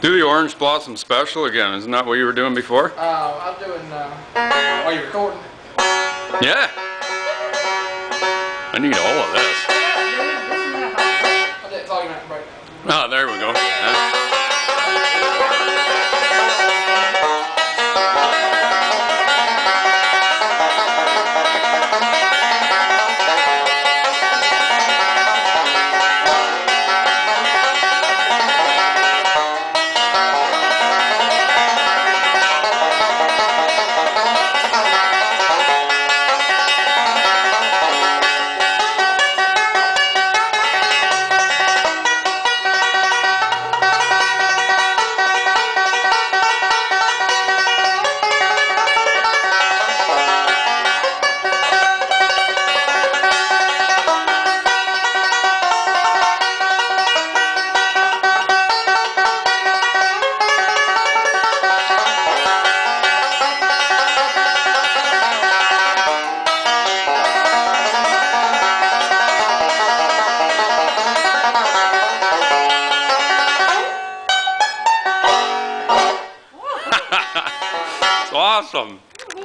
Do the orange blossom special again. Isn't that what you were doing before? Uh, I'm doing, uh, are you recording? Yeah. I need all of this. I didn't tell you not to break down. Oh, there we go. Awesome.